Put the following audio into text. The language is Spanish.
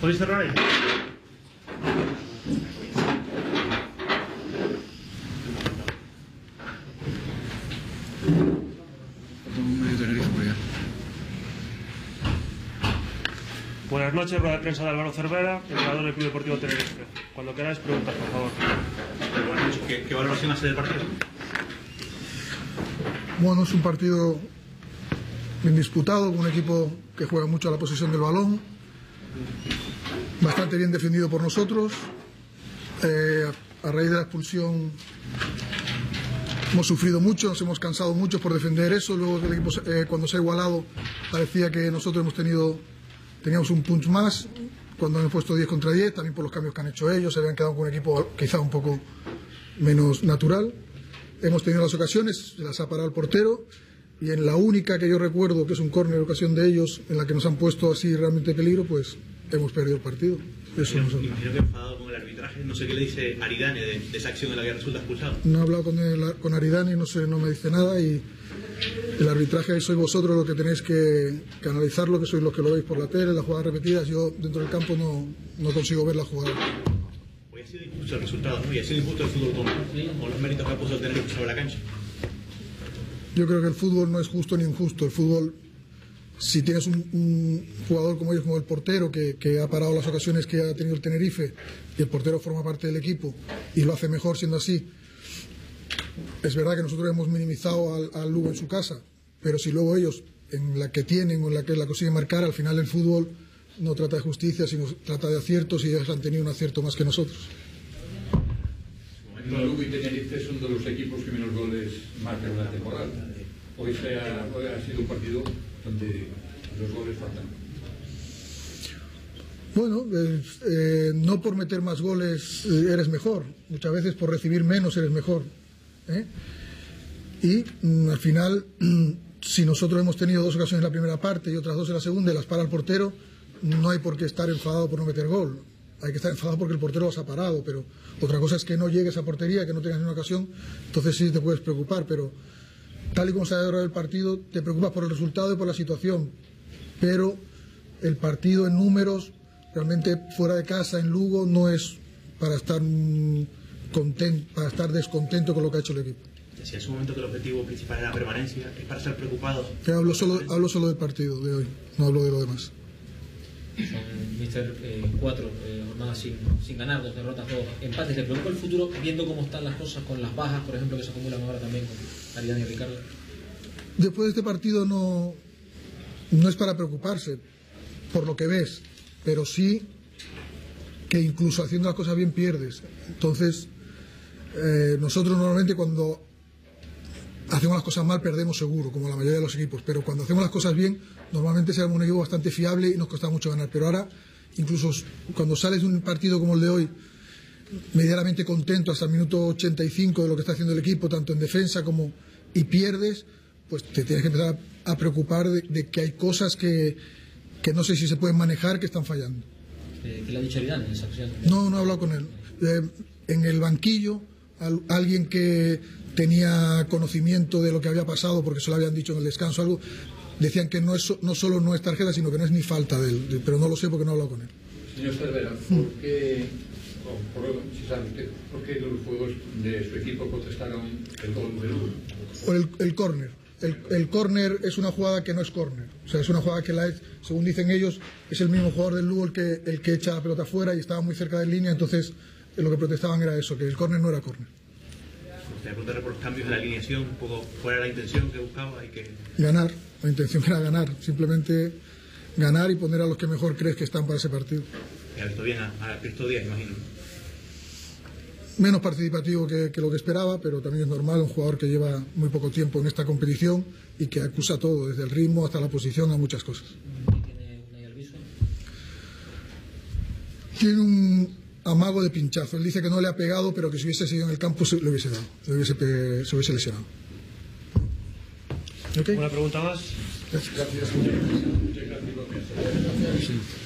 ¿Podéis cerrar ahí? Buenas noches, rueda de prensa de Álvaro Cervera, entrenador del Club Deportivo Tenerife. Cuando queráis, preguntas, por favor. ¿Qué, qué valoración hace del partido? Bueno, es un partido bien disputado, con un equipo que juega mucho a la posición del balón, bastante bien defendido por nosotros. Eh, a raíz de la expulsión hemos sufrido mucho, nos hemos cansado mucho por defender eso. Luego el equipo, eh, cuando se ha igualado, parecía que nosotros hemos tenido teníamos un punch más cuando hemos puesto 10 contra 10, también por los cambios que han hecho ellos, se habían quedado con un equipo quizá un poco menos natural. Hemos tenido las ocasiones, las ha parado el portero y en la única que yo recuerdo, que es un córner ocasión de ellos, en la que nos han puesto así realmente peligro, pues hemos perdido el partido. Eso que enfadado con el arbitraje. No sé qué le dice Aridane de, de esa acción en la que resulta expulsado. No he hablado con, el, con Aridani, no sé, no me dice nada y el arbitraje sois vosotros los que tenéis que, que analizarlo, que sois los que lo veis por la tele, las jugadas repetidas. Yo dentro del campo no, no consigo ver la jugada. Hoy ha sido injusto el resultado, ¿no? Y ha sido injusto el fútbol con, con los méritos que ha puesto el Tenerife sobre la cancha. Yo creo que el fútbol no es justo ni injusto. El fútbol, si tienes un, jugador como ellos, como el portero, que, ha parado las ocasiones que ha tenido el Tenerife, y el portero forma parte del equipo y lo hace mejor siendo así, es verdad que nosotros hemos minimizado al, Lugo en su casa, pero si luego ellos, en la que tienen o en la que la consiguen marcar, al final el fútbol no trata de justicia, sino trata de aciertos y ellos han tenido un acierto más que nosotros. Lugo y Tenerife son de los equipos que menos goles marcan en la temporada. Hoy, se ha, sido un partido donde los goles faltan. Bueno, eh, eh, no por meter más goles eh, eres mejor, muchas veces por recibir menos eres mejor. Y mm, al final, si nosotros hemos tenido dos ocasiones en la primera parte y otras dos en la segunda y las para el portero, no hay por qué estar enfadado por no meter gol. Hay que estar enfadado porque el portero los ha parado, pero otra cosa es que no llegues a portería, que no tengas ni una ocasión, entonces sí te puedes preocupar, pero tal y como se ha desarrollado el partido, te preocupas por el resultado y por la situación, pero el partido en números, realmente fuera de casa, en Lugo, no es para estar content, para estar descontento con lo que ha hecho el equipo. Si en su momento que el objetivo principal era la permanencia, es para estar preocupado. hablo, solo, hablo solo del partido de hoy, no hablo de lo demás. Son, Mister, eh, cuatro eh, jornadas sin, sin, ganar, dos derrotas, dos empates. ¿Le preocupa el futuro viendo cómo están las cosas con las bajas, por ejemplo, que se acumulan ahora también con Aridane y Ricardo? Después de este partido no, no es para preocuparse por lo que ves, pero sí que incluso haciendo las cosas bien pierdes. Entonces, eh, nosotros normalmente cuando hacemos las cosas mal perdemos seguro, como la mayoría de los equipos, pero cuando hacemos las cosas bien, normalmente seremos un equipo bastante fiable y nos cuesta mucho ganar. Pero ahora, incluso cuando sales de un partido como el de hoy, medianamente contento hasta el minuto 85 de lo que está haciendo el equipo, tanto en defensa como y pierdes, pues te tienes que empezar a preocupar de, de que hay cosas que, que, no sé si se pueden manejar que están fallando. Eh, ¿Qué le ha dicho Aridane en esa acción? No, no he hablado con él. Eh, en el banquillo, al, alguien que tenía conocimiento de lo que había pasado porque se lo habían dicho en el descanso algo decían que no es no solo no es tarjeta sino que no es ni falta de él. Pero no lo sé porque no he hablado con él. Señor Cervera ¿por qué oh, por, si sabe usted, ¿por qué los juegos de su equipo protestaron el gol por el, el córner. El, el córner es una jugada que no es córner. O sea es una jugada que la según dicen ellos es el mismo jugador del Lugo el que el que echa la pelota afuera y estaba muy cerca de línea entonces lo que protestaban era eso que el córner no era córner te preguntaré por los cambios de la alineación, un poco fuera de la intención que buscaba. Hay que... Ganar, la intención era ganar, simplemente ganar y poner a los que mejor crees que están para ese partido. ¿Y ha visto bien a, a Cristo Díaz, imagino? Menos participativo que, que, lo que esperaba, pero también es normal, un jugador que lleva muy poco tiempo en esta competición y que acusa todo, desde el ritmo hasta la posición, a muchas cosas. Tiene un, amago de pinchazo. Él dice que no le ha pegado, pero que si hubiese seguido en el campo se le hubiese dado, se hubiese, se hubiese lesionado. ¿Okay? ¿Una pregunta más? Gracias. Gracias. Muchas gracias.